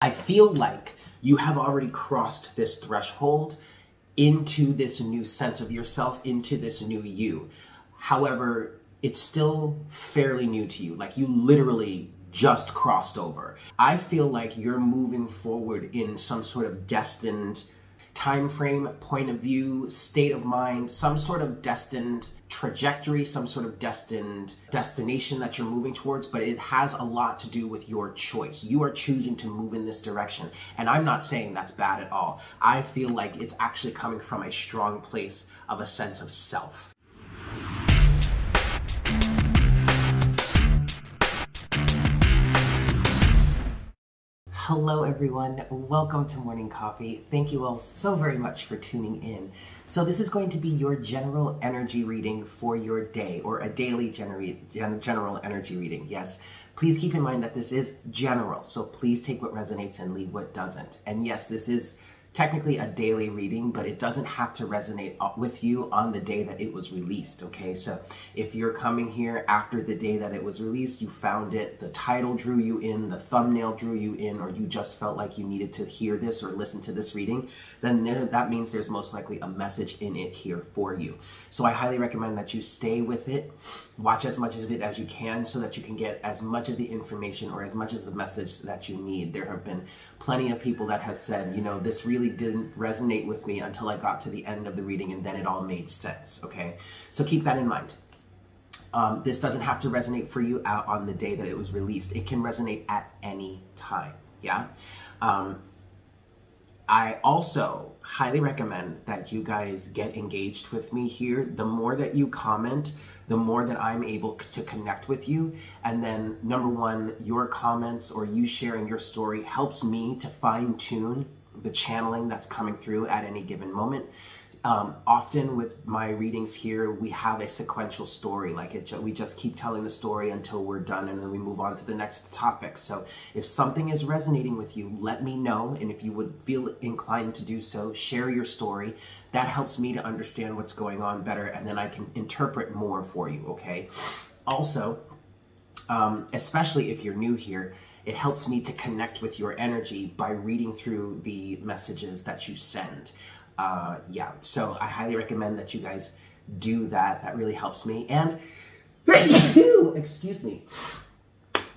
I feel like you have already crossed this threshold into this new sense of yourself, into this new you. However, it's still fairly new to you. Like you literally just crossed over. I feel like you're moving forward in some sort of destined time frame, point of view, state of mind, some sort of destined trajectory, some sort of destined destination that you're moving towards, but it has a lot to do with your choice. You are choosing to move in this direction. And I'm not saying that's bad at all. I feel like it's actually coming from a strong place of a sense of self. Hello, everyone. Welcome to Morning Coffee. Thank you all so very much for tuning in. So, this is going to be your general energy reading for your day, or a daily general energy reading. Yes, please keep in mind that this is general, so please take what resonates and leave what doesn't. And yes, this is technically a daily reading, but it doesn't have to resonate with you on the day that it was released, okay? So if you're coming here after the day that it was released, you found it, the title drew you in, the thumbnail drew you in, or you just felt like you needed to hear this or listen to this reading, then that means there's most likely a message in it here for you. So I highly recommend that you stay with it, watch as much of it as you can so that you can get as much of the information or as much of the message that you need. There have been plenty of people that have said, you know, this really didn't resonate with me until I got to the end of the reading and then it all made sense, okay? So keep that in mind. Um, this doesn't have to resonate for you out on the day that it was released. It can resonate at any time, yeah? Um, I also highly recommend that you guys get engaged with me here. The more that you comment, the more that I'm able to connect with you. And then, number one, your comments or you sharing your story helps me to fine tune the channeling that's coming through at any given moment. Um, often with my readings here, we have a sequential story. Like it, we just keep telling the story until we're done, and then we move on to the next topic. So if something is resonating with you, let me know. And if you would feel inclined to do so, share your story. That helps me to understand what's going on better, and then I can interpret more for you. Okay. Also, um, especially if you're new here, it helps me to connect with your energy by reading through the messages that you send uh, yeah, so I highly recommend that you guys do that. That really helps me. And, excuse me.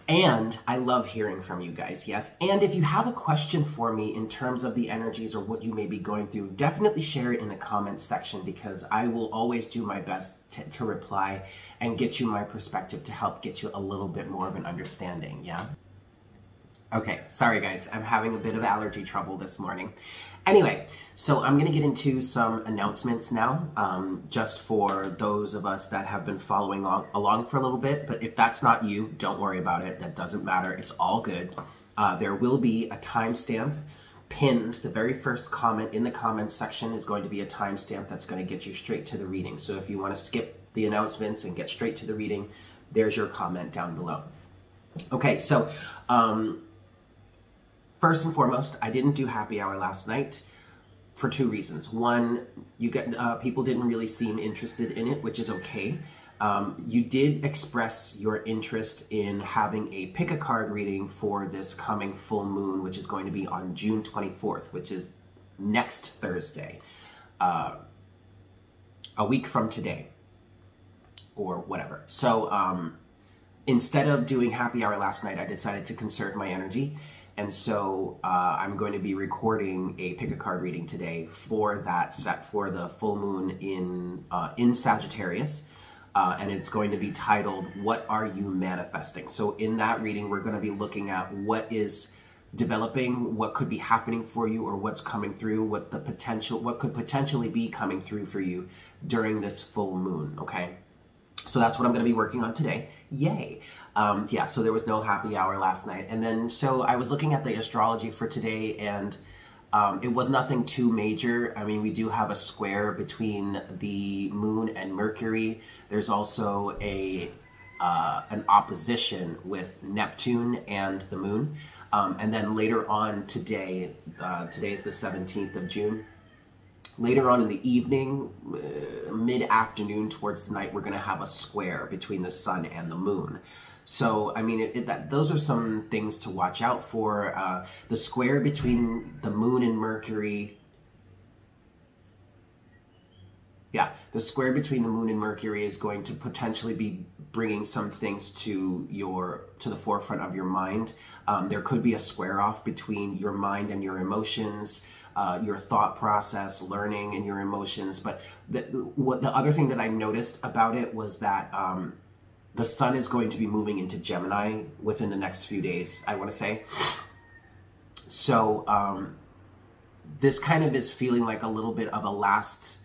And I love hearing from you guys, yes. And if you have a question for me in terms of the energies or what you may be going through, definitely share it in the comments section because I will always do my best to, to reply and get you my perspective to help get you a little bit more of an understanding, yeah? Okay, sorry guys, I'm having a bit of allergy trouble this morning. Anyway, so I'm to get into some announcements now, um, just for those of us that have been following along, for a little bit. But if that's not you, don't worry about it. That doesn't matter. It's all good. Uh, there will be a timestamp pinned. The very first comment in the comments section is going to be a timestamp that's going to get you straight to the reading. So if you want to skip the announcements and get straight to the reading, there's your comment down below. Okay, so um, First and foremost, I didn't do happy hour last night for two reasons. One, you get uh, people didn't really seem interested in it, which is okay. Um, you did express your interest in having a pick a card reading for this coming full moon, which is going to be on June 24th, which is next Thursday, uh, a week from today, or whatever. So um, instead of doing happy hour last night, I decided to conserve my energy and so uh, I'm going to be recording a pick a card reading today for that set for the full moon in uh, in Sagittarius. Uh, and it's going to be titled "What Are You Manifesting?" So in that reading, we're going to be looking at what is developing, what could be happening for you, or what's coming through, what the potential, what could potentially be coming through for you during this full moon. Okay, so that's what I'm going to be working on today. Yay! Um, yeah, so there was no happy hour last night. And then, so I was looking at the astrology for today and um, it was nothing too major. I mean, we do have a square between the moon and Mercury. There's also a uh, an opposition with Neptune and the moon. Um, and then later on today, uh, today is the 17th of June, Later on in the evening, uh, mid afternoon towards the night, we're going to have a square between the sun and the moon. So, I mean, it, it, that, those are some things to watch out for. Uh, the square between the moon and Mercury. Yeah, the square between the moon and Mercury is going to potentially be bringing some things to your to the forefront of your mind. Um, there could be a square off between your mind and your emotions uh, your thought process, learning, and your emotions. But the, what the other thing that I noticed about it was that um, the sun is going to be moving into Gemini within the next few days. I want to say. So um, this kind of is feeling like a little bit of a last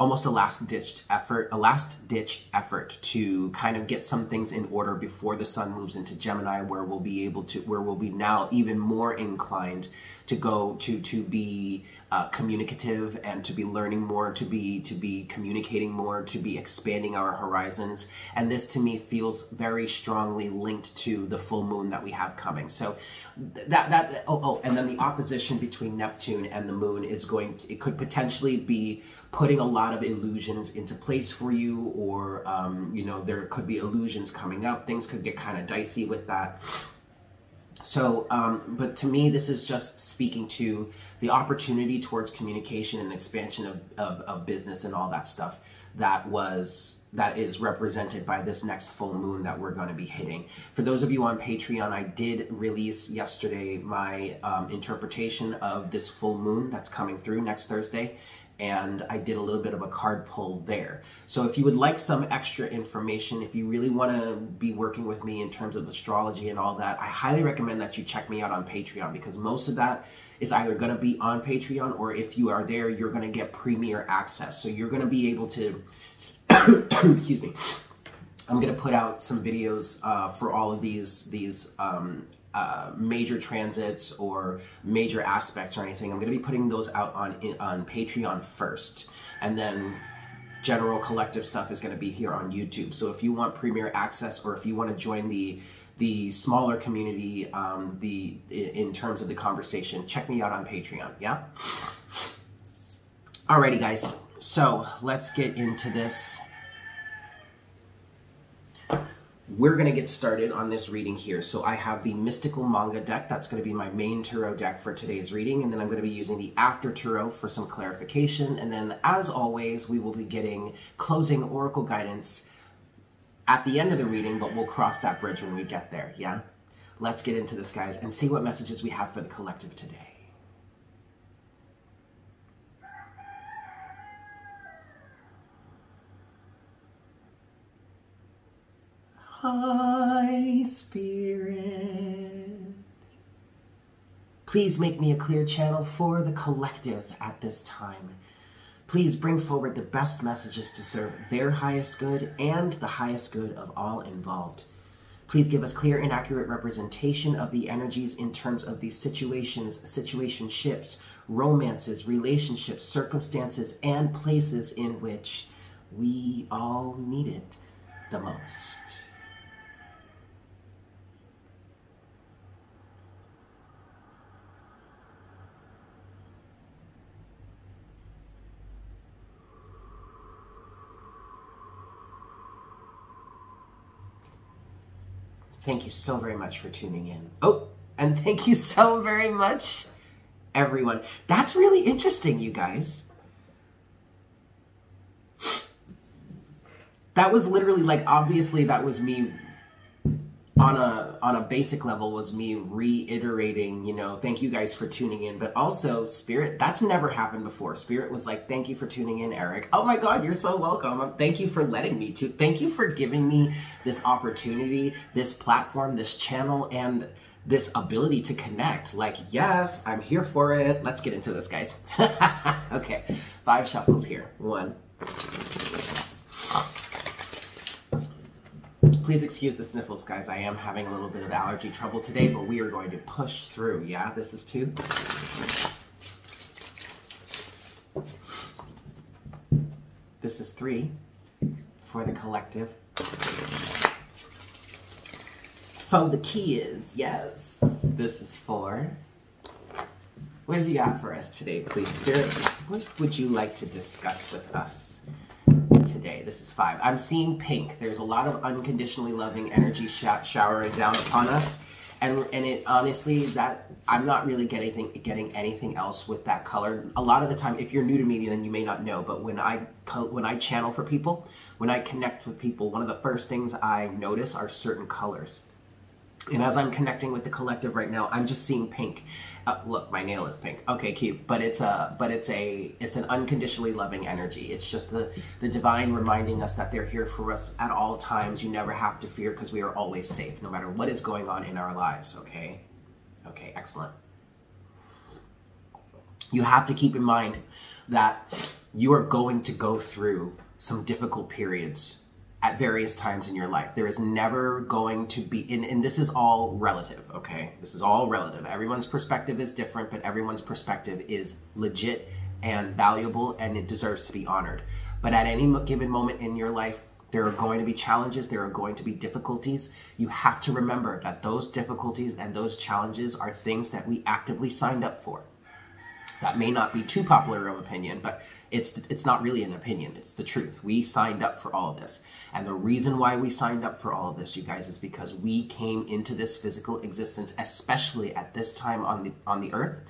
almost a last ditch effort, a last ditch effort to kind of get some things in order before the sun moves into Gemini, where we'll be able to, where we'll be now even more inclined to go to to be uh, communicative and to be learning more, to be to be communicating more, to be expanding our horizons. And this to me feels very strongly linked to the full moon that we have coming. So that that oh, oh and then the opposition between Neptune and the moon is going to, it could potentially be putting a lot of illusions into place for you or um, you know there could be illusions coming up things could get kind of dicey with that so, um, but to me, this is just speaking to the opportunity towards communication and expansion of, of, of, business and all that stuff that was that is represented by this next full moon that we're going to be hitting. For those of you on Patreon, I did release yesterday my um, interpretation of this full moon that's coming through next Thursday and I did a little bit of a card pull there. So if you would like some extra information, if you really want to be working with me in terms of astrology and all that, I highly recommend that you check me out on Patreon because most of that is either going to be on Patreon or if you are there, you're going to get premier access. So you're going to be able to, excuse me, I'm going to put out some videos uh, for all of these these um, uh, major transits or major aspects or anything. I'm going to be putting those out on on Patreon first, and then general collective stuff is going to be here on YouTube. So if you want premier access or if you want to join the the smaller community, um, the in terms of the conversation, check me out on Patreon. Yeah. Alrighty, guys. So let's get into this we're going to get started on this reading here. So I have the Mystical Manga deck. That's going to be my main tarot deck for today's reading. And then I'm going to be using the After Tarot for some clarification. And then, as always, we will be getting closing Oracle guidance at the end of the reading, but we'll cross that bridge when we get there, yeah? Let's get into this, guys, and see what messages we have for the collective today. High Spirit. Please make me a clear channel for the collective at this time. Please bring forward the best messages to serve their highest good and the highest good of all involved. Please give us clear and accurate representation of the energies in terms of these situations, situationships, romances, relationships, circumstances, and places in which we all need it the most. Thank you so very much for tuning in. Oh, and thank you so very much, everyone. That's really interesting, you guys. That was literally like, obviously, that was me on a on a basic level was me reiterating, you know, thank you guys for tuning in, but also Spirit, that's never happened before. Spirit was like, thank you for tuning in, Eric. Oh my God, you're so welcome. Um, thank you for letting me to. Thank you for giving me this opportunity, this platform, this channel, and this ability to connect. Like, yes, I'm here for it. Let's get into this, guys. okay, five shuffles here. One. Please excuse the sniffles, guys. I am having a little bit of allergy trouble today, but we are going to push through. Yeah, this is two. This is three for the collective. For the kids, yes. This is four. What have you got for us today, please, Spirit? What would you like to discuss with us today. This is five. I'm seeing pink. There's a lot of unconditionally loving energy sh showering down upon us. And, and it honestly that I'm not really getting getting anything else with that color. A lot of the time, if you're new to me, then you may not know. But when I when I channel for people, when I connect with people, one of the first things I notice are certain colors. And as I'm connecting with the collective right now, I'm just seeing pink. Uh, look, my nail is pink. Okay, cute. But it's a, but it's a, it's an unconditionally loving energy. It's just the, the divine reminding us that they're here for us at all times. You never have to fear because we are always safe, no matter what is going on in our lives. Okay. Okay. Excellent. You have to keep in mind that you are going to go through some difficult periods at various times in your life. There is never going to be, and, and, this is all relative, okay? This is all relative. Everyone's perspective is different, but everyone's perspective is legit and valuable and it deserves to be honored. But at any given moment in your life, there are going to be challenges, there are going to be difficulties. You have to remember that those difficulties and those challenges are things that we actively signed up for. That may not be too popular of opinion, but it's it's not really an opinion. It's the truth. We signed up for all of this. And the reason why we signed up for all of this, you guys, is because we came into this physical existence, especially at this time on the on the earth,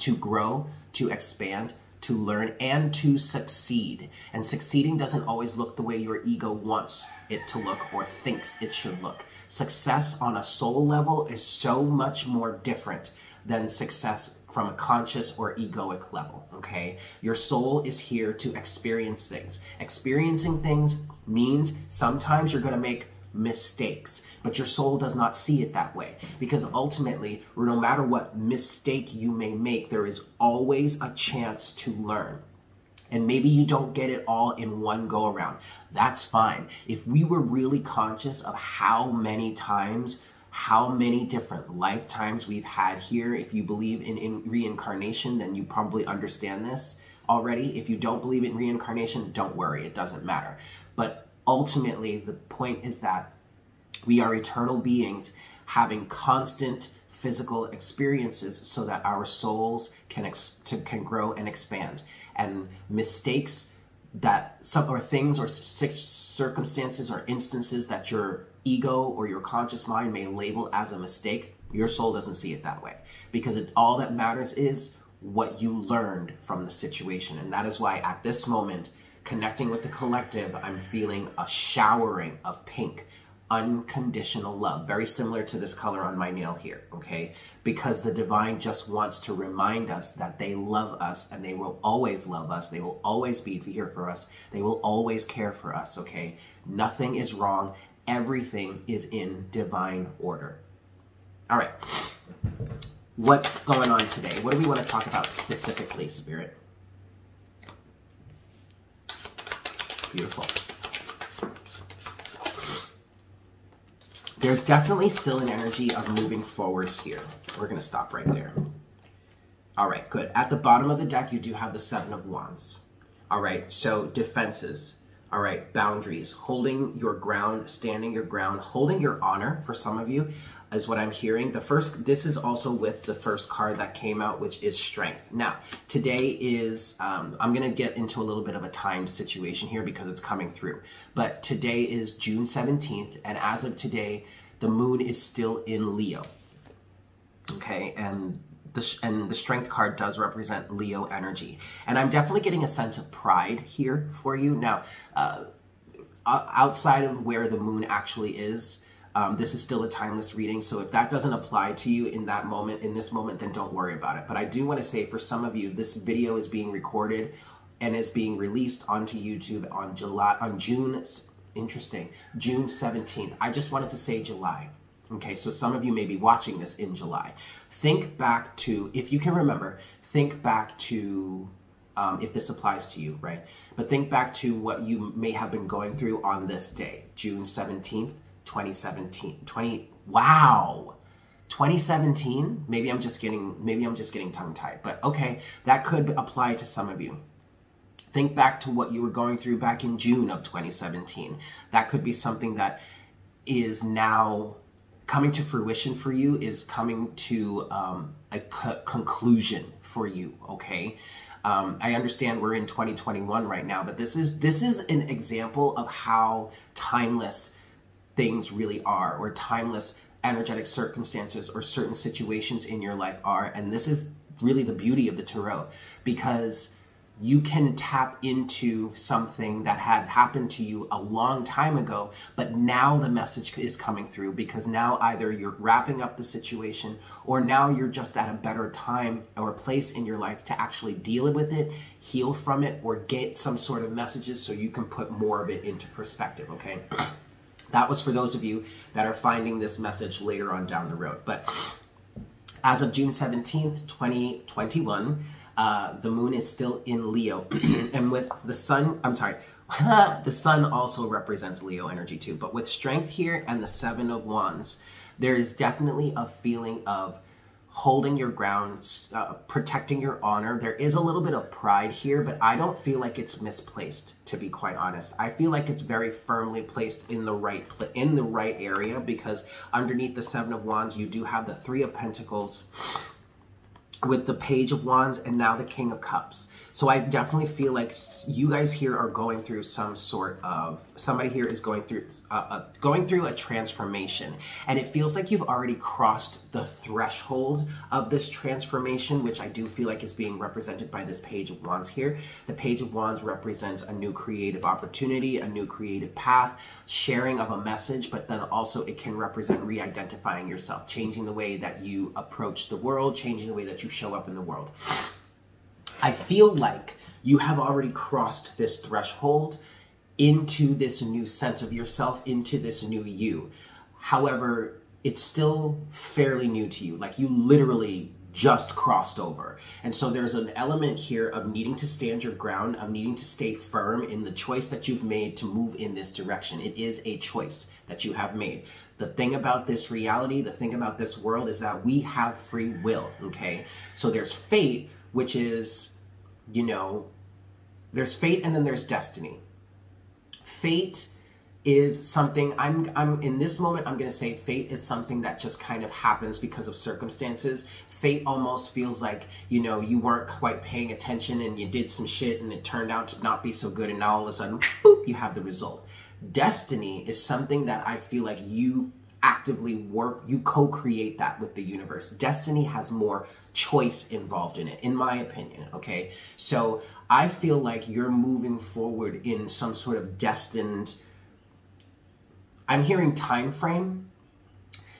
to grow, to expand, to learn, and to succeed. And succeeding doesn't always look the way your ego wants it to look or thinks it should look. Success on a soul level is so much more different than success from a conscious or egoic level, okay? Your soul is here to experience things. Experiencing things means sometimes you're gonna make mistakes, but your soul does not see it that way because ultimately, no matter what mistake you may make, there is always a chance to learn. And maybe you don't get it all in one go around. That's fine. If we were really conscious of how many times how many different lifetimes we've had here. If you believe in, in reincarnation, then you probably understand this already. If you don't believe in reincarnation, don't worry, it doesn't matter. But ultimately, the point is that we are eternal beings having constant physical experiences so that our souls can to, can grow and expand and mistakes that some or things or circumstances or instances that your ego or your conscious mind may label as a mistake, your soul doesn't see it that way because it, all that matters is what you learned from the situation. And that is why at this moment, connecting with the collective, I'm feeling a showering of pink, unconditional love, very similar to this color on my nail here, okay? Because the divine just wants to remind us that they love us and they will always love us. They will always be here for us. They will always care for us, okay? Nothing is wrong everything is in divine order. All right. What's going on today? What do we want to talk about specifically, Spirit? Beautiful. There's definitely still an energy of moving forward here. We're going to stop right there. All right, good. At the bottom of the deck, you do have the Seven of Wands. All right, so defenses. All right, boundaries, holding your ground, standing your ground, holding your honor for some of you is what I'm hearing. The first, this is also with the first card that came out, which is strength. Now, today is, um, I'm going to get into a little bit of a time situation here because it's coming through. But today is June 17th, and as of today, the moon is still in Leo. Okay, and the, and the strength card does represent Leo energy. And I'm definitely getting a sense of pride here for you. Now, uh, outside of where the moon actually is, um, this is still a timeless reading. So if that doesn't apply to you in that moment, in this moment, then don't worry about it. But I do want to say for some of you, this video is being recorded and is being released onto YouTube on July, on June, interesting, June 17th. I just wanted to say July Okay, so some of you may be watching this in July. Think back to, if you can remember, think back to, um, if this applies to you, right? But think back to what you may have been going through on this day, June 17th, 2017. 20, wow! 2017, maybe I'm just getting, maybe I'm just getting tongue tied, but okay, that could apply to some of you. Think back to what you were going through back in June of 2017. That could be something that is now coming to fruition for you is coming to um, a co- conclusion for you. Okay. Um, I understand we're in 2021 right now, but this is this is an example of how timeless things really are, or timeless energetic circumstances or certain situations in your life are. And this is really the beauty of the tarot because you can tap into something that had happened to you a long time ago, but now the message is coming through because now either you're wrapping up the situation or now you're just at a better time or place in your life to actually deal with it, heal from it, or get some sort of messages so you can put more of it into perspective, okay? That was for those of you that are finding this message later on down the road. But as of June 17th, 2021, uh, the moon is still in Leo. and with the sun, I'm sorry, the sun also represents Leo energy too. But with strength here and the seven of wands, there is definitely a feeling of holding your ground, uh, protecting your honor. There is a little bit of pride here, but I don't feel like it's misplaced. To be quite honest, I feel like it's very firmly placed in the right in the right area because underneath the Seven of Wands, you do have the Three of Pentacles with the Page of Wands and now the King of Cups. So I definitely feel like you guys here are going through some sort of somebody here is going through uh, uh, going through a transformation, and it feels like you've already crossed the threshold of this transformation, which I do feel like is being represented by this Page of Wands here. The Page of Wands represents a new creative opportunity, a new creative path, sharing of a message, but then also it can represent re-identifying yourself, changing the way that you approach the world, changing the way that you show up in the world. I feel like you have already crossed this threshold into this new sense of yourself, into this new you. However, it's still fairly new to you. Like you literally just crossed over. And so there's an element here of needing to stand your ground, of needing to stay firm in the choice that you've made to move in this direction. It is a choice that you have made. The thing about this reality, the thing about this world is that we have free will, okay? So there's fate, which is you know, there's fate and then there's destiny. Fate is something I'm I'm in this moment I'm going to say fate is something that just kind of happens because of circumstances. Fate almost feels like, you know, you weren't quite paying attention and you did some shit and it turned out to not be so good and now all of a sudden boop, you have the result. Destiny is something that I feel like you actively work, you co create that with the universe. Destiny has more choice involved in it, in my opinion. Okay. So I feel like you're moving forward in some sort of destined. I'm hearing time frame,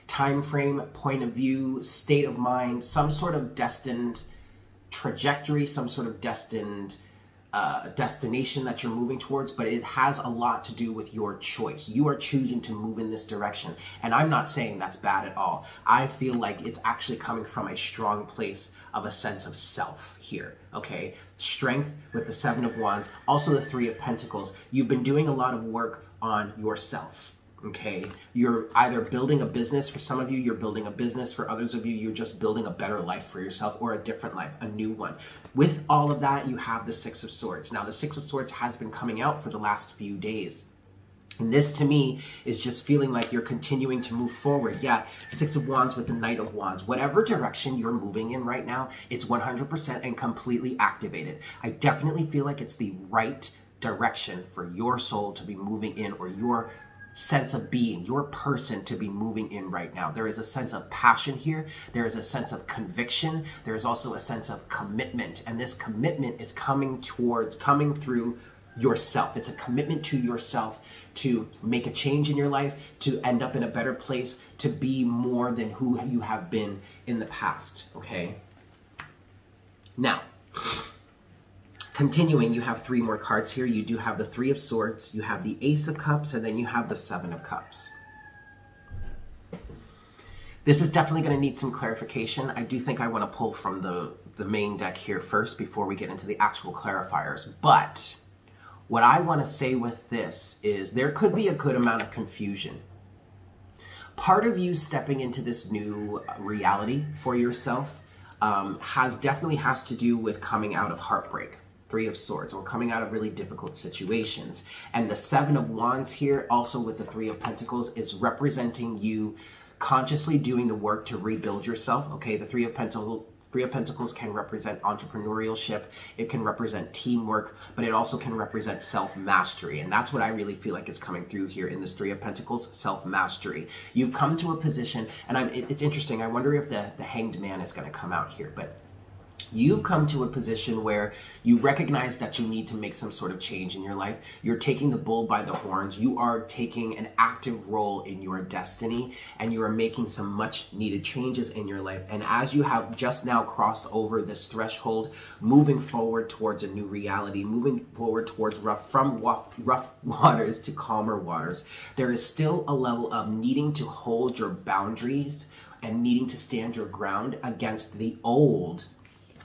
time frame, point of view, state of mind, some sort of destined trajectory, some sort of destined uh, destination that you're moving towards, but it has a lot to do with your choice. You are choosing to move in this direction. And I'm not saying that's bad at all. I feel like it's actually coming from a strong place of a sense of self here, okay? Strength with the Seven of Wands, also the Three of Pentacles. You've been doing a lot of work on yourself okay you're either building a business for some of you you're building a business for others of you you're just building a better life for yourself or a different life a new one with all of that you have the six of swords now the six of swords has been coming out for the last few days and this to me is just feeling like you're continuing to move forward. Yeah, Six of Wands with the Knight of Wands. Whatever direction you're moving in right now, it's 100% and completely activated. I definitely feel like it's the right direction for your soul to be moving in or your sense of being, your person to be moving in right now. There is a sense of passion here. There is a sense of conviction. There is also a sense of commitment. And this commitment is coming towards, coming through yourself. It's a commitment to yourself to make a change in your life, to end up in a better place, to be more than who you have been in the past. Okay? Now, Continuing, you have three more cards here. You do have the Three of Swords, you have the Ace of Cups, and then you have the Seven of Cups. This is definitely going to need some clarification. I do think I want to pull from the, the main deck here first before we get into the actual clarifiers. But what I want to say with this is there could be a good amount of confusion. Part of you stepping into this new reality for yourself um, has definitely has to do with coming out of heartbreak. Three of Swords, or coming out of really difficult situations. And the Seven of Wands here, also with the Three of Pentacles, is representing you consciously doing the work to rebuild yourself. Okay, the Three of Pentacles Three of Pentacles can represent entrepreneurship, it can represent teamwork, but it also can represent self mastery. And that's what I really feel like is coming through here in this Three of Pentacles self mastery. You've come to a position, and I'm, it's interesting. I wonder if the, the Hanged Man is going to come out here, but You've come to a position where you recognize that you need to make some sort of change in your life. You're taking the bull by the horns. You are taking an active role in your destiny and you are making some much needed changes in your life. And as you have just now crossed over this threshold, moving forward towards a new reality, moving forward towards rough, from rough, waters to calmer waters, there is still a level of needing to hold your boundaries and needing to stand your ground against the old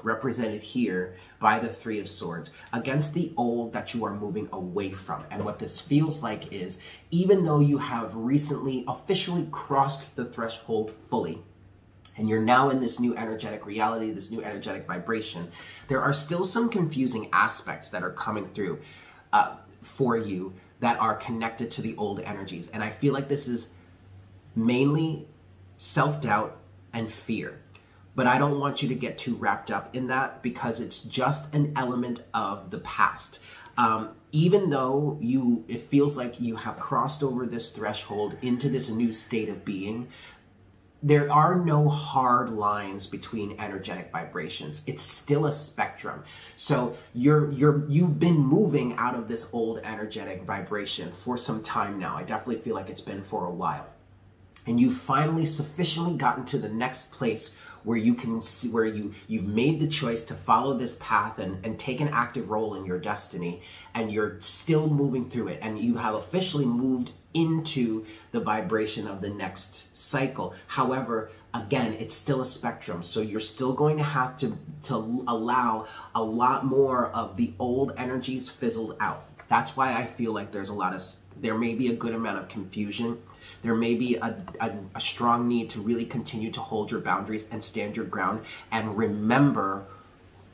represented here by the Three of Swords, against the old that you are moving away from. And what this feels like is, even though you have recently officially crossed the threshold fully, and you're now in this new energetic reality, this new energetic vibration, there are still some confusing aspects that are coming through uh, for you that are connected to the old energies. And I feel like this is mainly self doubt and fear. But I don't want you to get too wrapped up in that because it's just an element of the past. Um, even though you it feels like you have crossed over this threshold into this new state of being there are no hard lines between energetic vibrations. It's still a spectrum. So you're you're you've been moving out of this old energetic vibration for some time now. I definitely feel like it's been for a while and you've finally sufficiently gotten to the next place where you can see where you you've made the choice to follow this path and, and take an active role in your destiny and you're still moving through it and you have officially moved into the vibration of the next cycle. However again it's still a spectrum so you're still going to have to to allow a lot more of the old energies fizzled out. That's why i feel like there's a lot of there may be a good amount of confusion there may be a, a, a strong need to really continue to hold your boundaries and stand your ground and remember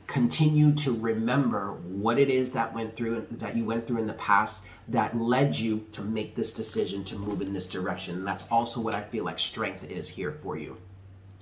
continue to remember what it is that went through that you went through in the past that led you to make this decision to move in this direction. And that's also what i feel like strength is here for you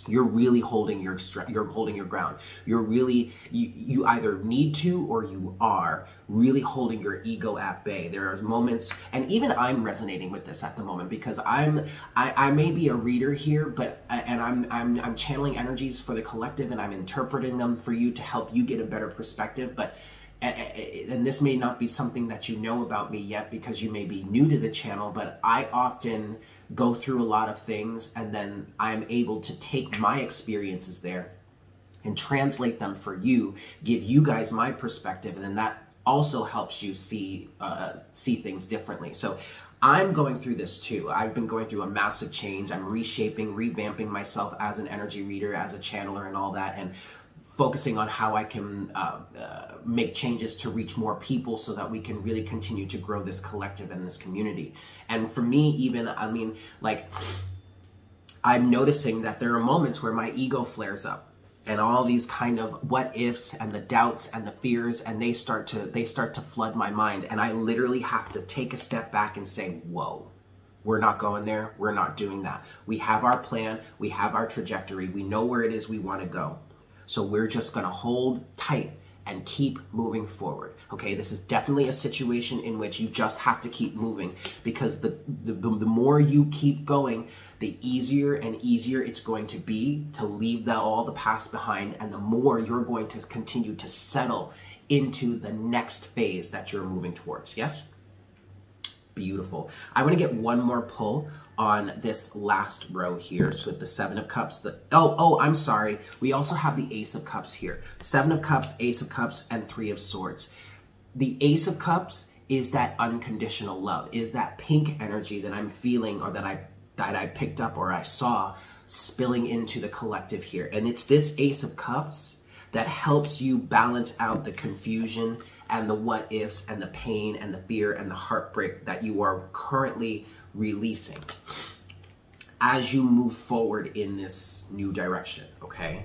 you're really holding your you're holding your ground. You're really you, you either need to or you are really holding your ego at bay. There are moments and even i'm resonating with this at the moment because i'm i, I may be a reader here but uh, and I'm, I'm i'm channeling energies for the collective and i'm interpreting them for you to help you get a better perspective but and this may not be something that you know about me yet because you may be new to the channel but i often go through a lot of things and then I'm able to take my experiences there and translate them for you, give you guys my perspective, and then that also helps you see uh, see things differently. So I'm going through this too. I've been going through a massive change. I'm reshaping, revamping myself as an energy reader, as a channeler, and all that. And focusing on how I can uh, uh, make changes to reach more people so that we can really continue to grow this collective and this community. And for me, even, I mean, like, I'm noticing that there are moments where my ego flares up and all these kind of what ifs and the doubts and the fears and they start to they start to flood my mind. And i literally have to take a step back and say whoa we're not going there. We're not doing that. We have our plan. We have our trajectory. We know where it is we want to go so we're just going to hold tight and keep moving forward. Okay, this is definitely a situation in which you just have to keep moving because the, the, the, more you keep going, the easier and easier it's going to be to leave the, all the past behind, and the more you're going to continue to settle into the next phase that you're moving towards. Yes? Beautiful. I want to get one more pull on this last row here. So with the Seven of Cups, the, oh, oh, I'm sorry. We also have the Ace of Cups here. Seven of Cups, Ace of Cups, and Three of Swords. The Ace of Cups is that unconditional love, is that pink energy that I'm feeling or that I that I picked up or I saw spilling into the collective here. And it's this Ace of Cups that helps you balance out the confusion and the what ifs and the pain and the fear and the heartbreak that you are currently releasing as you move forward in this new direction, okay?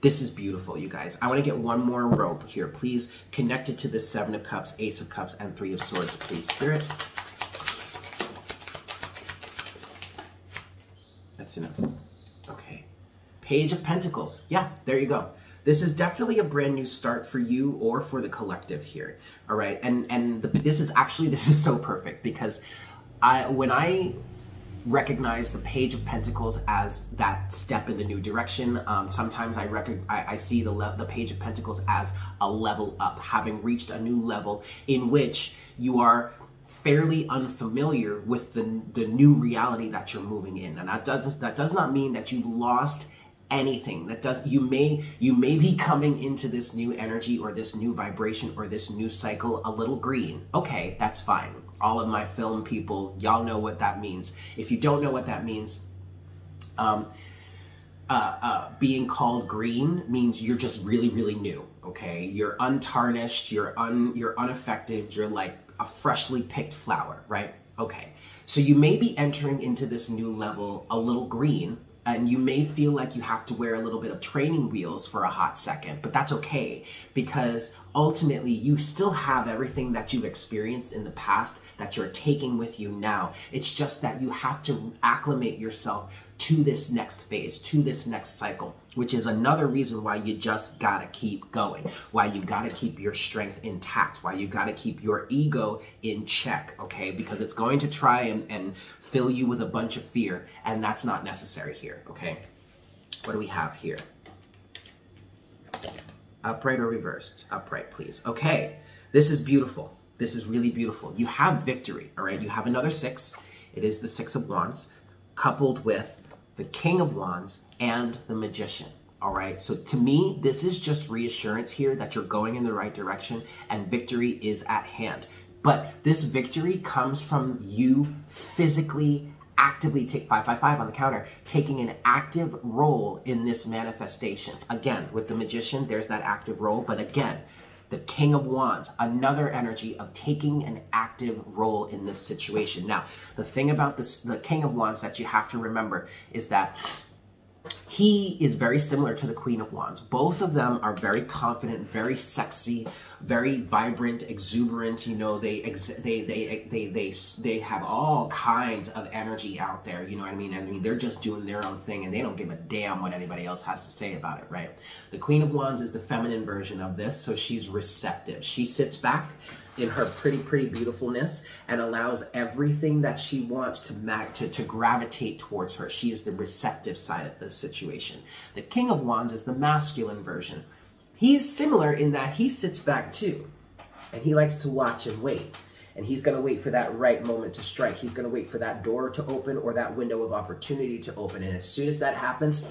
This is beautiful, you guys. I want to get one more rope here. Please connect it to the Seven of Cups, Ace of Cups, and Three of Swords, please, Spirit. That's enough. Okay. Page of Pentacles. Yeah, there you go. This is definitely a brand new start for you or for the collective here. All right. And and the, this is actually this is so perfect because I when I recognize the page of pentacles as that step in the new direction um, sometimes i I, I, see the the page of pentacles as a level up having reached a new level in which you are fairly unfamiliar with the, the new reality that you're moving in. And that does that does not mean that you've lost anything. That does you may you may be coming into this new energy or this new vibration or this new cycle a little green. Okay that's fine all of my film people y'all know what that means. If you don't know what that means um, uh, uh, being called green means you're just really really new okay? You're untarnished you're un you're unaffected you're like a freshly picked flower right? Okay. So you may be entering into this new level a little green and you may feel like you have to wear a little bit of training wheels for a hot second, but that's okay because ultimately you still have everything that you've experienced in the past that you're taking with you now. It's just that you have to acclimate yourself to this next phase, to this next cycle, which is another reason why you just gotta keep going, why you gotta keep your strength intact, why you gotta keep your ego in check, okay? Because it's going to try and, and fill you with a bunch of fear, and that's not necessary here, okay? What do we have here? Upright or reversed? Upright, please. Okay, this is beautiful. This is really beautiful. You have victory, all right? You have another six. It is the Six of Wands, coupled with the King of Wands and the Magician. All right. So to me, this is just reassurance here that you're going in the right direction and victory is at hand. But this victory comes from you physically actively take 555 on the counter, taking an active role in this manifestation. Again, with the magician, there's that active role, but again, the King of Wands, another energy of taking an active role in this situation. Now, the thing about this, the King of Wands that you have to remember is that he is very similar to the Queen of Wands. Both of them are very confident, very sexy, very vibrant, exuberant. You know, they they they they they they have all kinds of energy out there. You know what I mean? I mean, they're just doing their own thing, and they don't give a damn what anybody else has to say about it, right? The Queen of Wands is the feminine version of this, so she's receptive. She sits back in her pretty, pretty beautifulness and allows everything that she wants to, mag- to, to gravitate towards her. She is the receptive side of the situation. The King of Wands is the masculine version. He's similar in that he sits back too, and he likes to watch and wait. And he's going to wait for that right moment to strike. He's going to wait for that door to open or that window of opportunity to open. And as soon as that happens,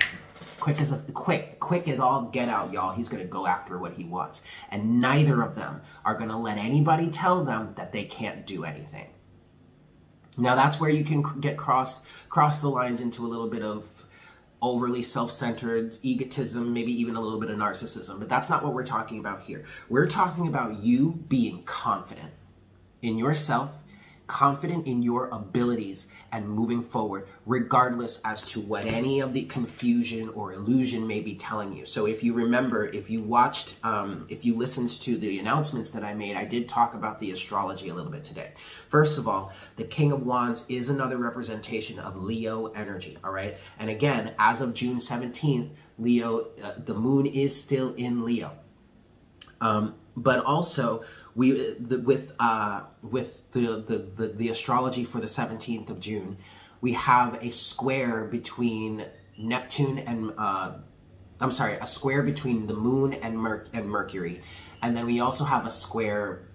quick as a quick, quick as all get out, y'all. He's gonna go after what he wants, and neither of them are gonna let anybody tell them that they can't do anything. Now that's where you can get cross cross the lines into a little bit of overly self-centered egotism, maybe even a little bit of narcissism. But that's not what we're talking about here. We're talking about you being confident in yourself confident in your abilities and moving forward, regardless as to what any of the confusion or illusion may be telling you. So, if you remember, if you watched, um, if you listened to the announcements that I made, I did talk about the astrology a little bit today. First of all, the King of Wands is another representation of Leo energy, all right? And again, as of June 17th, Leo, uh, the moon is still in Leo. Um, but also, we the, with uh, with the, the, the the astrology for the 17th of June, we have a square between Neptune and uh, I'm sorry, a square between the Moon and and Mercury, and then we also have a square.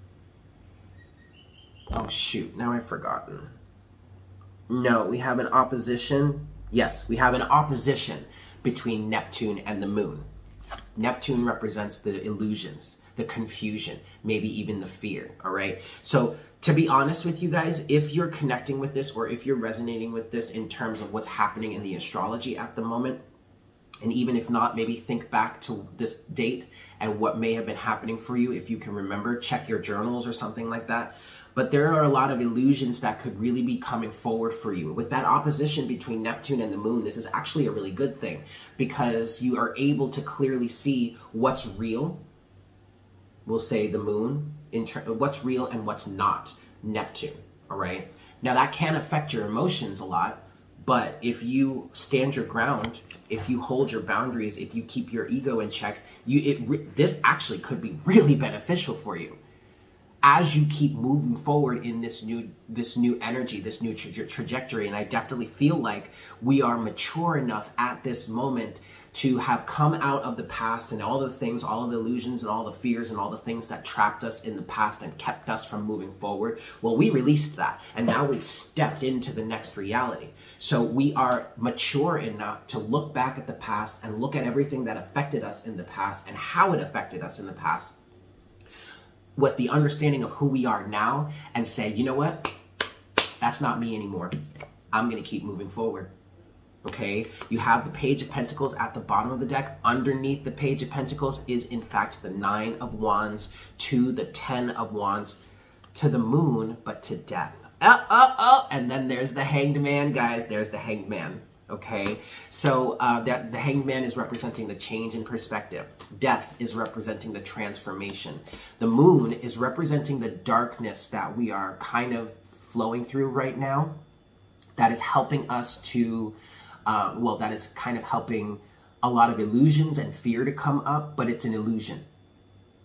Oh shoot! Now I've forgotten. No, we have an opposition. Yes, we have an opposition between Neptune and the Moon. Neptune represents the illusions the confusion, maybe even the fear, all right? So to be honest with you guys, if you're connecting with this or if you're resonating with this in terms of what's happening in the astrology at the moment, and even if not, maybe think back to this date and what may have been happening for you. If you can remember, check your journals or something like that. But there are a lot of illusions that could really be coming forward for you. With that opposition between Neptune and the moon, this is actually a really good thing because you are able to clearly see what's real we'll say the moon, in ter- what's real and what's not Neptune, all right? Now that can affect your emotions a lot, But if you stand your ground, if you hold your boundaries, if you keep your ego in check, you it this actually could be really beneficial for you as you keep moving forward in this new this new energy this new tra- trajectory and i definitely feel like we are mature enough at this moment to have come out of the past and all the things all of the illusions and all the fears and all the things that trapped us in the past and kept us from moving forward well we released that and now we've stepped into the next reality so we are mature enough to look back at the past and look at everything that affected us in the past and how it affected us in the past with the understanding of who we are now and say, you know what? That's not me anymore. I'm going to keep moving forward. Okay, you have the Page of Pentacles at the bottom of the deck. Underneath the Page of Pentacles is, in fact, the Nine of Wands to the Ten of Wands to the Moon, but to death. Oh, oh, oh. And then there's the Hanged Man, guys. There's the Hanged Man okay? So uh, that the hanged man is representing the change in perspective. Death is representing the transformation. The moon is representing the darkness that we are kind of flowing through right now. That is helping us to, uh, well, that is kind of helping a lot of illusions and fear to come up, but it's an illusion.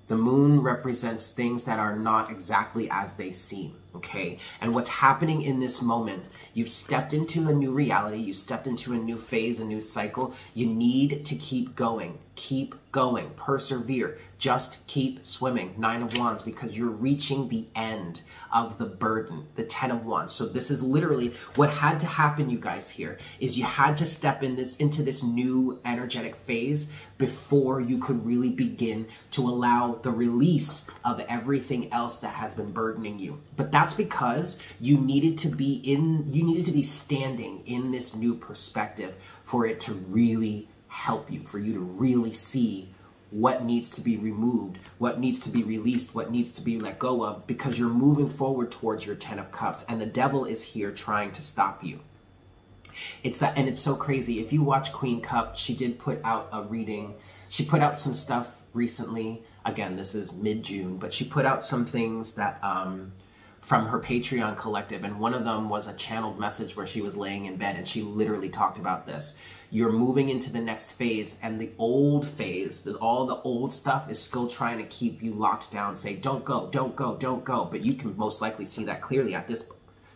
The moon represents things that are not exactly as they seem okay? And what's happening in this moment, you've stepped into a new reality, you stepped into a new phase, a new cycle. You need to keep going. Keep going. Persevere. Just keep swimming. Nine of Wands, because you're reaching the end of the burden, the Ten of Wands. So this is literally what had to happen, you guys, here, is you had to step in this into this new energetic phase before you could really begin to allow the release of everything else that has been burdening you. But that's because you needed to be in, you needed to be standing in this new perspective for it to really help you, for you to really see what needs to be removed, what needs to be released, what needs to be let go of, because you're moving forward towards your Ten of Cups, and the devil is here trying to stop you. It's that, and it's so crazy. If you watch Queen Cup, she did put out a reading. She put out some stuff recently. Again, this is mid June, but she put out some things that um, from her Patreon collective, and one of them was a channeled message where she was laying in bed and she literally talked about this. You're moving into the next phase, and the old phase, that all the old stuff is still trying to keep you locked down, say, don't go, don't go, don't go. But you can most likely see that clearly at this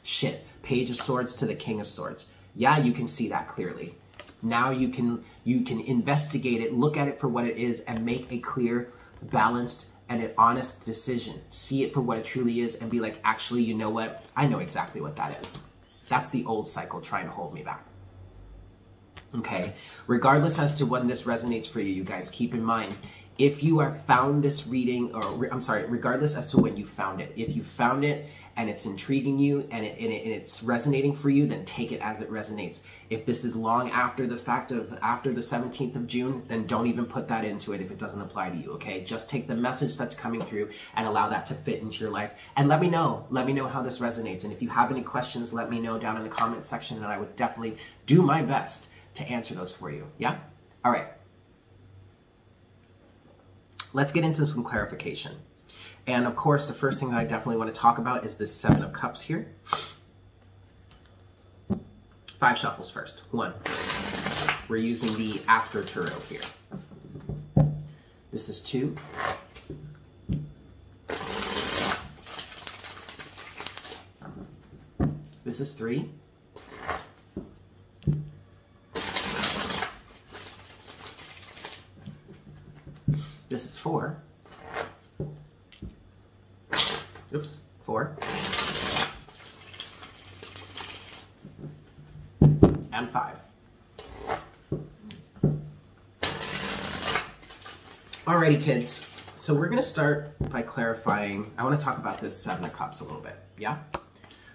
shit. Page of Swords to the King of Swords. Yeah, you can see that clearly. Now you can you can investigate it, look at it for what it is, and make a clear, balanced and an honest decision. See it for what it truly is and be like, actually, you know what? I know exactly what that is. That's the old cycle trying to hold me back. Okay, regardless as to when this resonates for you, you guys keep in mind if you have found this reading, or I'm sorry, regardless as to when you found it, if you found it and it's intriguing you and, it, and, it, and, it's resonating for you, then take it as it resonates. If this is long after the fact of after the 17th of June, then don't even put that into it if it doesn't apply to you, okay? Just take the message that's coming through and allow that to fit into your life. And let me know, let me know how this resonates. And if you have any questions, let me know down in the comment section and I would definitely do my best to answer those for you, yeah? All right. Let's get into some clarification. And of course, the first thing that I definitely want to talk about is this Seven of Cups here. Five shuffles first. One. We're using the After Tarot here. This is two. This is three. This is four. Oops, four. And five. Alrighty, kids. So we're gonna start by clarifying, I wanna talk about this Seven of Cups a little bit, yeah?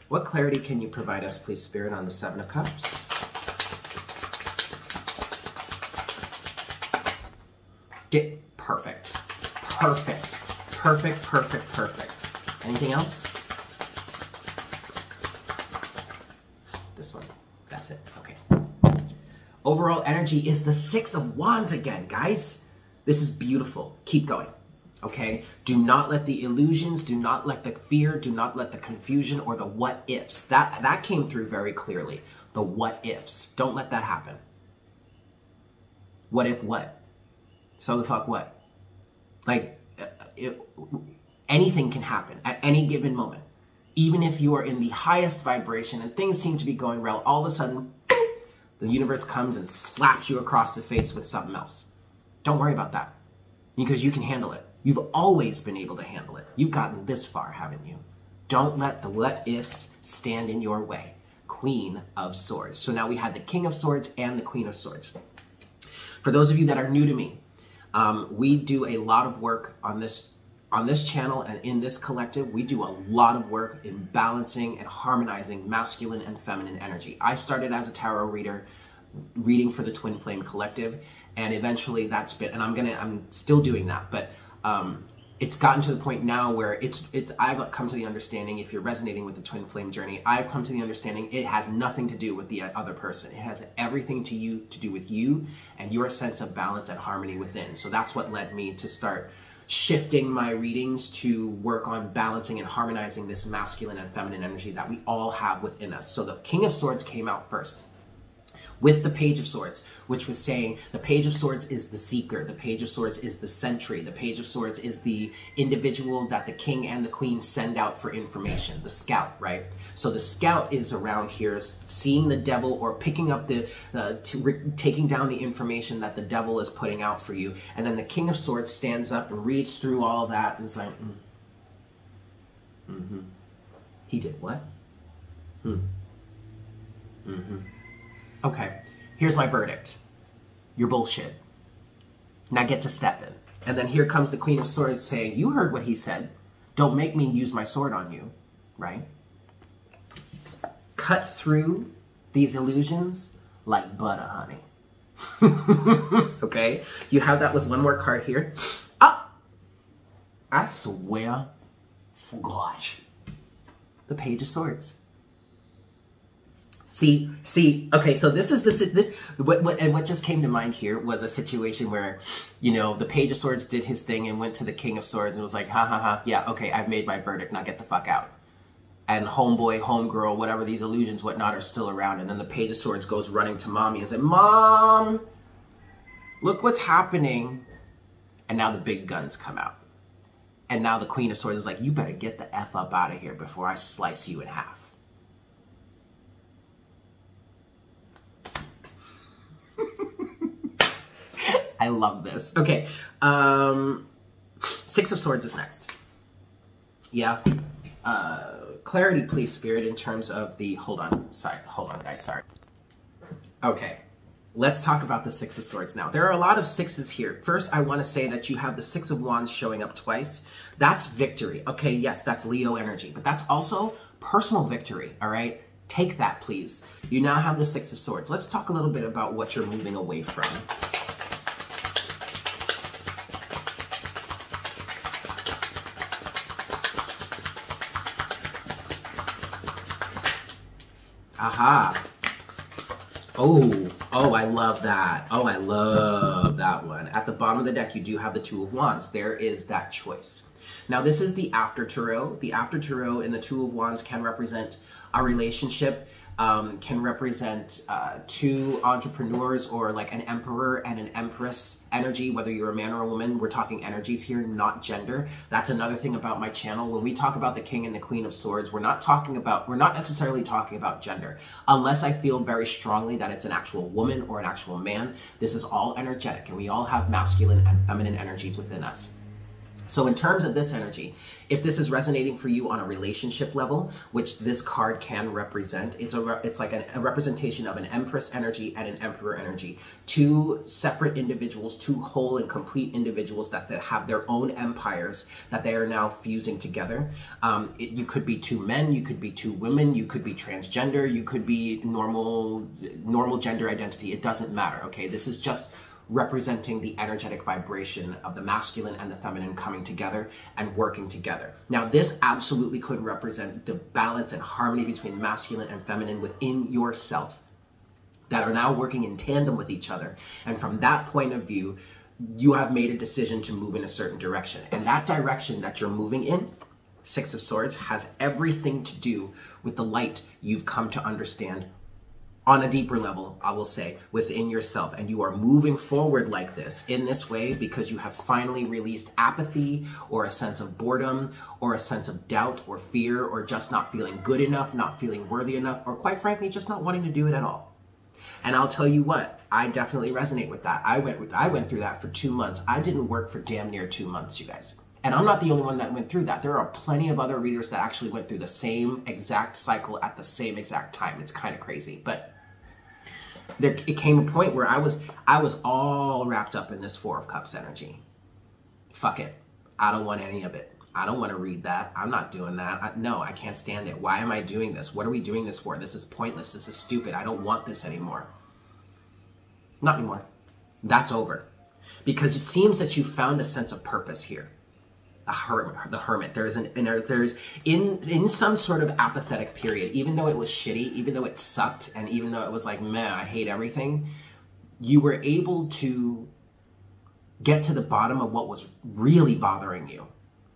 What clarity can you provide us, please, Spirit, on the Seven of Cups? Get perfect. Perfect. Perfect, perfect, perfect. Anything else? This one. That's it. Okay. Overall energy is the Six of Wands again, guys. This is beautiful. Keep going. Okay? Do not let the illusions, do not let the fear, do not let the confusion or the what ifs. That that came through very clearly. The what ifs. Don't let that happen. What if what? So the fuck what? Like uh, it, anything can happen at any given moment. Even if you are in the highest vibration and things seem to be going well, all of a sudden the universe comes and slaps you across the face with something else. Don't worry about that because you can handle it. You've always been able to handle it. You've gotten this far, haven't you? Don't let the what ifs stand in your way. Queen of Swords. So now we had the King of Swords and the Queen of Swords. For those of you that are new to me, um, we do a lot of work on this on this channel and in this collective, we do a lot of work in balancing and harmonizing masculine and feminine energy. I started as a tarot reader, reading for the Twin Flame Collective, and eventually that's been, and I'm gonna, I'm still doing that, but um, it's gotten to the point now where it's it's I've come to the understanding if you're resonating with the twin flame journey I've come to the understanding it has nothing to do with the other person it has everything to you to do with you and your sense of balance and harmony within so that's what led me to start shifting my readings to work on balancing and harmonizing this masculine and feminine energy that we all have within us. So the king of swords came out first with the Page of Swords, which was saying the Page of Swords is the seeker, the Page of Swords is the sentry, the Page of Swords is the individual that the king and the queen send out for information, the scout, right? So the scout is around here seeing the devil or picking up the, uh, taking down the information that the devil is putting out for you. And then the King of Swords stands up and reads through all that and is like, mm. mm-hmm. He did what? Hmm. Mm-hmm. Okay, here's my verdict. You're bullshit. Now get to stepping. And then here comes the Queen of Swords saying, You heard what he said. Don't make me use my sword on you, right? Cut through these illusions like butter, honey. okay? You have that with one more card here. Ah! I swear for gosh. The Page of Swords. See, see, okay, so this is the this what what and what just came to mind here was a situation where, you know, the Page of Swords did his thing and went to the King of Swords and was like, ha ha ha, yeah, okay, I've made my verdict, now get the fuck out. And homeboy, homegirl, whatever these illusions, whatnot, are still around. And then the Page of Swords goes running to mommy and says, Mom, look what's happening. And now the big guns come out. And now the Queen of Swords is like, you better get the F up out of here before I slice you in half. I love this. Okay. Um, Six of Swords is next. Yeah. Uh, clarity, please, Spirit, in terms of the. Hold on. Sorry. Hold on, guys. Sorry. Okay. Let's talk about the Six of Swords now. There are a lot of sixes here. First, I want to say that you have the Six of Wands showing up twice. That's victory. Okay, yes, that's Leo energy, but that's also personal victory, all right? Take that, please. You now have the Six of Swords. Let's talk a little bit about what you're moving away from. Aha. Oh, oh, I love that. Oh, I love that one. At the bottom of the deck, you do have the Two of Wands. There is that choice. Now, this is the After Tarot. The After Tarot in the Two of Wands can represent a relationship um, can represent uh, two entrepreneurs or like an emperor and an empress energy, whether you're a man or a woman. We're talking energies here, not gender. That's another thing about my channel. When we talk about the king and the queen of swords, we're not talking about, we're not necessarily talking about gender. Unless I feel very strongly that it's an actual woman or an actual man, this is all energetic and we all have masculine and feminine energies within us. So in terms of this energy, if this is resonating for you on a relationship level, which this card can represent, it's a it's like a representation of an empress energy and an emperor energy. Two separate individuals, two whole and complete individuals that, that have their own empires that they are now fusing together. Um, it, you could be two men, you could be two women, you could be transgender, you could be normal normal gender identity. It doesn't matter. Okay, this is just representing the energetic vibration of the masculine and the feminine coming together and working together. Now, this absolutely could represent the balance and harmony between masculine and feminine within yourself that are now working in tandem with each other. And from that point of view, you have made a decision to move in a certain direction. And that direction that you're moving in, Six of Swords, has everything to do with the light you've come to understand on a deeper level, I will say, within yourself. And you are moving forward like this, in this way, because you have finally released apathy or a sense of boredom or a sense of doubt or fear or just not feeling good enough, not feeling worthy enough, or quite frankly, just not wanting to do it at all. And I'll tell you what, I definitely resonate with that. I went with, I went through that for two months. I didn't work for damn near two months, you guys. And I'm not the only one that went through that. There are plenty of other readers that actually went through the same exact cycle at the same exact time. It's kind of crazy, but there it came a point where I was I was all wrapped up in this Four of Cups energy. Fuck it. I don't want any of it. I don't want to read that. I'm not doing that. I, no, I can't stand it. Why am I doing this? What are we doing this for? This is pointless. This is stupid. I don't want this anymore. Not anymore. That's over. Because it seems that you found a sense of purpose here. The hermit, the hermit. There's an there's in in some sort of apathetic period, even though it was shitty, even though it sucked, and even though it was like, man, I hate everything, you were able to get to the bottom of what was really bothering you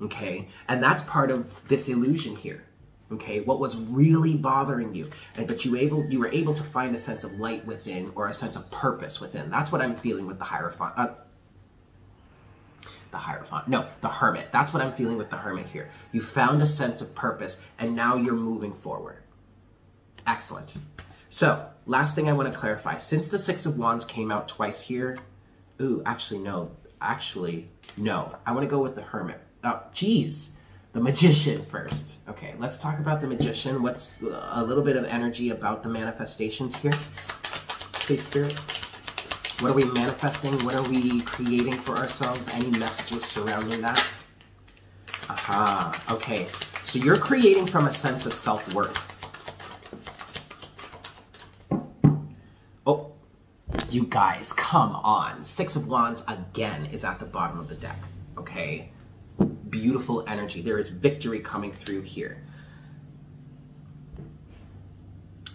okay? And that's part of this illusion here okay? What was really bothering you. And but you able you were able to find a sense of light within or a sense of purpose within. That's what i'm feeling with the hierophant uh, the hierophant no the hermit that's what i'm feeling with the hermit here you found a sense of purpose and now you're moving forward excellent so last thing i want to clarify since the six of wands came out twice here ooh actually no actually no i want to go with the hermit Oh, geez. The magician first. Okay, let's talk about the magician. What's a little bit of energy about the manifestations here? Please, Spirit. What are we manifesting? What are we creating for ourselves? Any messages surrounding that? Aha, okay. So you're creating from a sense of self-worth. Oh, you guys, come on. Six of Wands again is at the bottom of the deck, okay? beautiful energy. There is victory coming through here.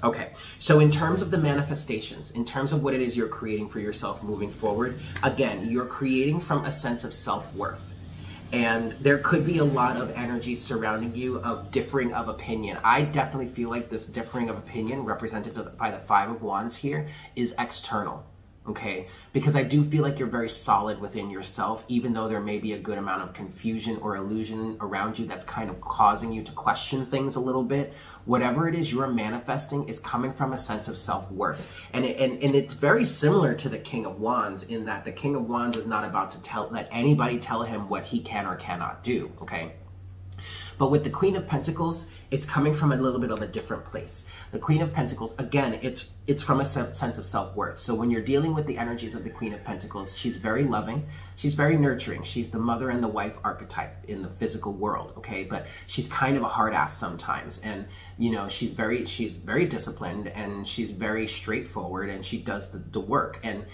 Okay, so in terms of the manifestations, in terms of what it is you're creating for yourself moving forward, again, you're creating from a sense of self worth. And there could be a lot of energy surrounding you of differing of opinion. I definitely feel like this differing of opinion, represented by the Five of Wands here, is external okay? Because I do feel like you're very solid within yourself, even though there may be a good amount of confusion or illusion around you that's kind of causing you to question things a little bit. Whatever it is you're manifesting is coming from a sense of self-worth. And, it, and, and it's very similar to the King of Wands in that the King of Wands is not about to tell let anybody tell him what he can or cannot do, okay? But with the Queen of Pentacles, it's coming from a little bit of a different place. The Queen of Pentacles, again, it's it's from a sense of self-worth. So when you're dealing with the energies of the Queen of Pentacles, she's very loving, she's very nurturing. She's the mother and the wife archetype in the physical world, okay? But she's kind of a hard ass sometimes. And you know, she's very she's very disciplined and she's very straightforward and she does the, the work. And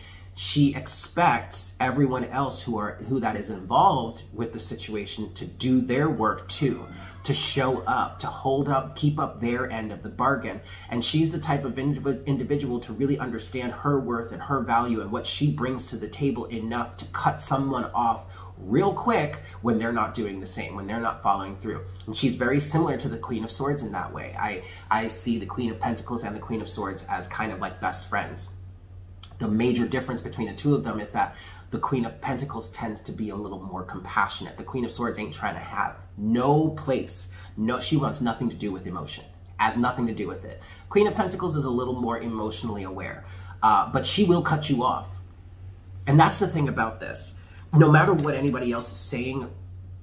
she expects everyone else who are who that is involved with the situation to do their work too to show up to hold up keep up their end of the bargain. And she's the type of indiv- individual to really understand her worth and her value and what she brings to the table enough to cut someone off real quick when they're not doing the same when they're not following through. And she's very similar to the queen of swords in that way. I i see the queen of pentacles and the queen of swords as kind of like best friends the major difference between the two of them is that the Queen of Pentacles tends to be a little more compassionate. The Queen of Swords ain't trying to have no place. No, she wants nothing to do with emotion. Has nothing to do with it. Queen of Pentacles is a little more emotionally aware, uh, but she will cut you off. And that's the thing about this. No matter what anybody else is saying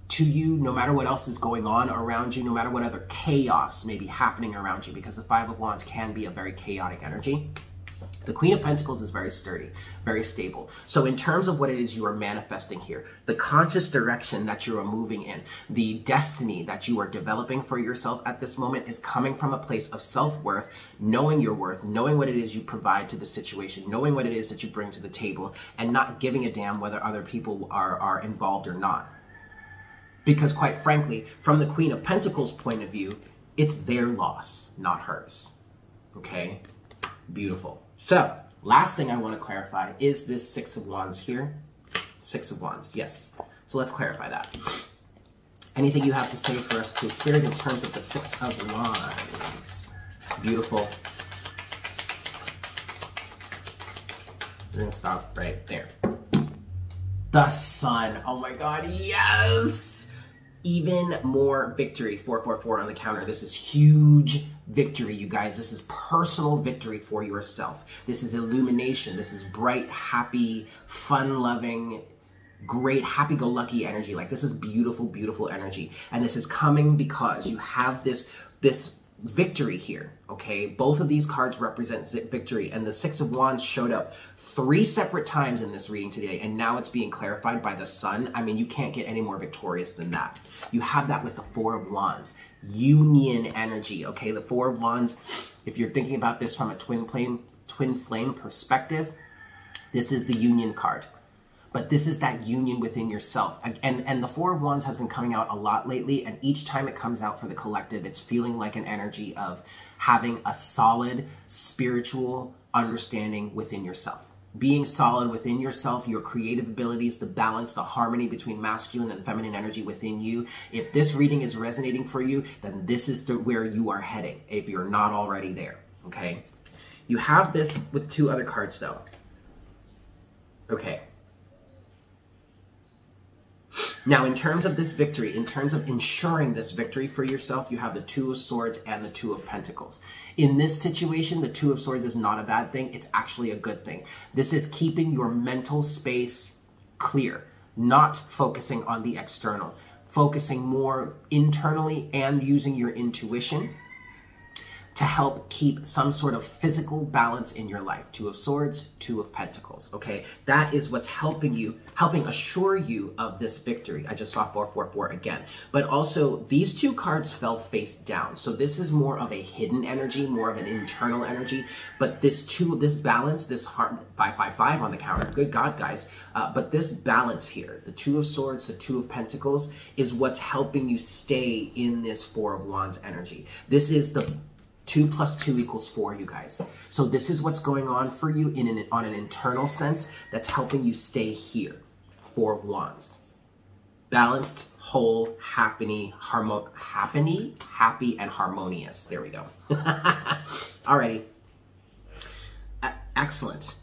to you, no matter what else is going on around you, no matter what other chaos may be happening around you, because the Five of Wands can be a very chaotic energy the Queen of Pentacles is very sturdy, very stable. So in terms of what it is you are manifesting here, the conscious direction that you are moving in, the destiny that you are developing for yourself at this moment is coming from a place of self-worth, knowing your worth, knowing what it is you provide to the situation, knowing what it is that you bring to the table, and not giving a damn whether other people are, are involved or not. Because quite frankly, from the Queen of Pentacles point of view, it's their loss, not hers. Okay? Beautiful. So, last thing I want to clarify is this Six of Wands here. Six of Wands, yes. So let's clarify that. Anything you have to say for us to Spirit in terms of the Six of Wands? Beautiful. We're gonna stop right there. The Sun. Oh my God, yes! Even more victory. 444 on the counter. This is huge victory, you guys. This is personal victory for yourself. This is illumination. This is bright, happy, fun loving, great, happy go lucky energy. Like this is beautiful, beautiful energy. And this is coming because you have this, this victory here, okay? Both of these cards represent victory, and the Six of Wands showed up three separate times in this reading today, and now it's being clarified by the Sun. I mean, you can't get any more victorious than that. You have that with the Four of Wands, union energy, okay? The Four of Wands, if you're thinking about this from a twin flame, twin flame perspective, this is the union card but this is that union within yourself. And, and the Four of Wands has been coming out a lot lately, and each time it comes out for the collective, it's feeling like an energy of having a solid spiritual understanding within yourself. Being solid within yourself, your creative abilities, the balance, the harmony between masculine and feminine energy within you. If this reading is resonating for you, then this is the, where you are heading, if you're not already there, okay? You have this with two other cards, though. Okay, now, in terms of this victory, in terms of ensuring this victory for yourself, you have the Two of Swords and the Two of Pentacles. In this situation, the Two of Swords is not a bad thing. It's actually a good thing. This is keeping your mental space clear, not focusing on the external, focusing more internally and using your intuition to help keep some sort of physical balance in your life. Two of Swords, Two of Pentacles, okay? That is what's helping you, helping assure you of this victory. I just saw 444 again. But also, these two cards fell face down. So this is more of a hidden energy, more of an internal energy. But this two, this balance, this heart, 555 on the counter, good God, guys. Uh, but this balance here, the Two of Swords, the Two of Pentacles, is what's helping you stay in this Four of Wands energy. This is the Two plus two equals four, you guys. So this is what's going on for you in an, on an internal sense that's helping you stay here. Four of Wands. Balanced, whole, happy, harmo happy, happy, and harmonious. There we go. Alrighty. A excellent.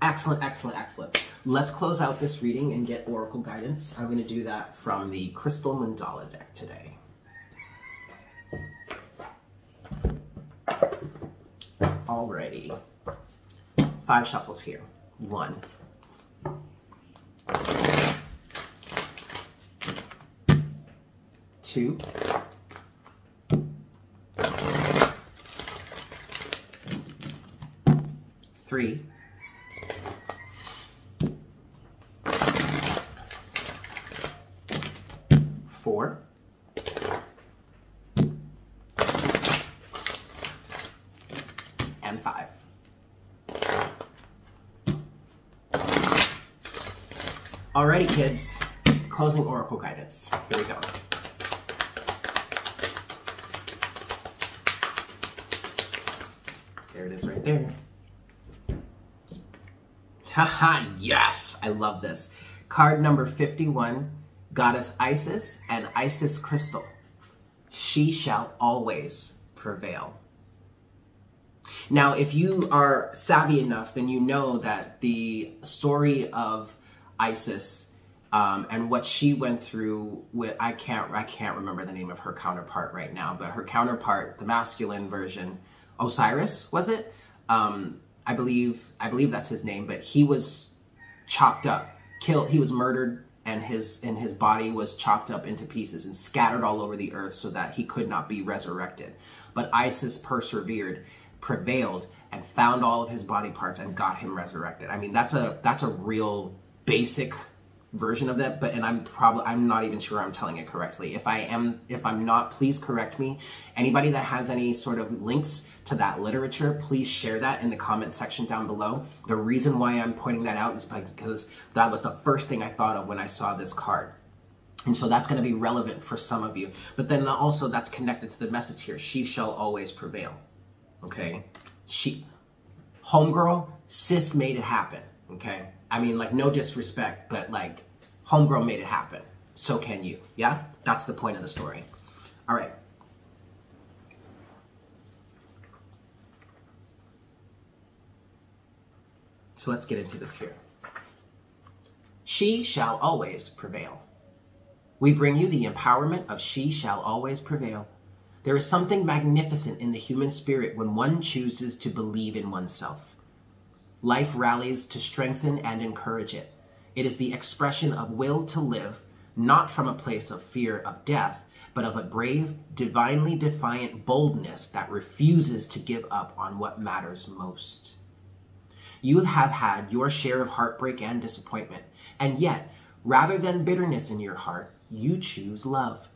Excellent, excellent, excellent. Let's close out this reading and get oracle guidance. I'm going to do that from the Crystal Mandala deck today. Alrighty. Five shuffles here. One. Two. Three. Four. Alrighty, kids. Closing oracle guidance. Here we go. There it is right there. Haha, yes! I love this. Card number 51, Goddess Isis and Isis Crystal. She shall always prevail. Now, if you are savvy enough, then you know that the story of Isis um, and what she went through with I can't I can't remember the name of her counterpart right now, but her counterpart, the masculine version, Osiris was it? Um, I believe I believe that's his name, but he was chopped up, killed. He was murdered, and his and his body was chopped up into pieces and scattered all over the earth so that he could not be resurrected. But Isis persevered, prevailed, and found all of his body parts and got him resurrected. I mean, that's a that's a real basic version of that but and i'm probably i'm not even sure i'm telling it correctly. If i am if i'm not please correct me. Anybody that has any sort of links to that literature please share that in the comment section down below. The reason why i'm pointing that out is because that was the first thing i thought of when i saw this card. And so that's going to be relevant for some of you. But then also that's connected to the message here. She shall always prevail okay? She homegirl sis made it happen okay I mean, like, no disrespect, but like, Homegirl made it happen. So can you. Yeah? That's the point of the story. All right. So let's get into this here. She shall always prevail. We bring you the empowerment of She shall always prevail. There is something magnificent in the human spirit when one chooses to believe in oneself. Life rallies to strengthen and encourage it. It is the expression of will to live, not from a place of fear of death, but of a brave, divinely defiant boldness that refuses to give up on what matters most. You have had your share of heartbreak and disappointment, and yet, rather than bitterness in your heart, you choose love.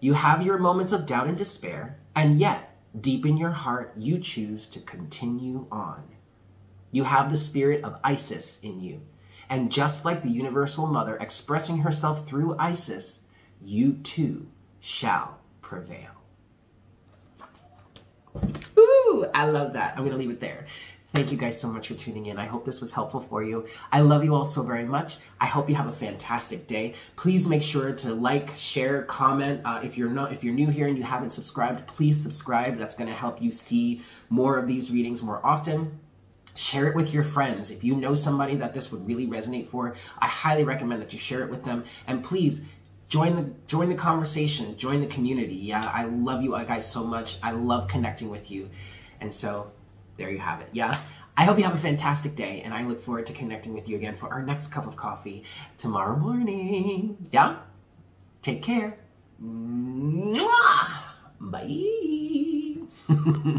You have your moments of doubt and despair, and yet, deep in your heart, you choose to continue on. You have the spirit of Isis in you, and just like the Universal Mother expressing herself through Isis, you too shall prevail. Ooh, I love that. I'm going to leave it there. Thank you guys so much for tuning in. I hope this was helpful for you. I love you all so very much. I hope you have a fantastic day. Please make sure to like, share, comment. Uh, if you're not, if you're new here and you haven't subscribed, please subscribe. That's going to help you see more of these readings more often. Share it with your friends. If you know somebody that this would really resonate for, I highly recommend that you share it with them. And please join the join the conversation, join the community. Yeah, I love you guys so much. I love connecting with you. And so there you have it. Yeah. I hope you have a fantastic day, and I look forward to connecting with you again for our next cup of coffee tomorrow morning. Yeah? Take care. Mwah! Bye.